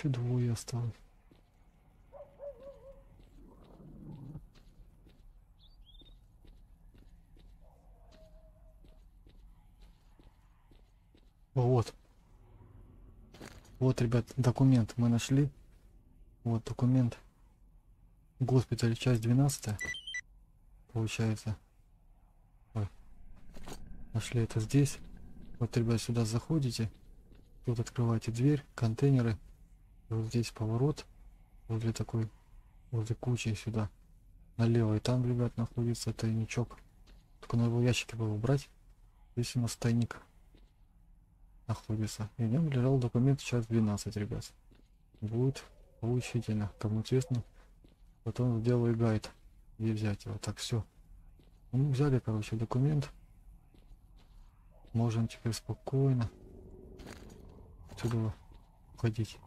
Еще двое осталось. Вот. Вот, ребят, документ мы нашли. Вот документ. Госпиталь, часть 12. Получается. Ой. Нашли это здесь. Вот, ребят, сюда заходите. Тут открываете дверь, контейнеры. Вот здесь поворот. Возле такой, возле кучи сюда. Налево. И там, ребят, находится тайничок. Только надо его ящики было убрать. Здесь у нас тайник находится. И в нем лежал документ сейчас 12, ребят. Будет поучительно. Кому интересно, потом сделаю гайд, где взять его. Так, все. Ну, мы взяли, короче, документ. Можем теперь спокойно отсюда уходить.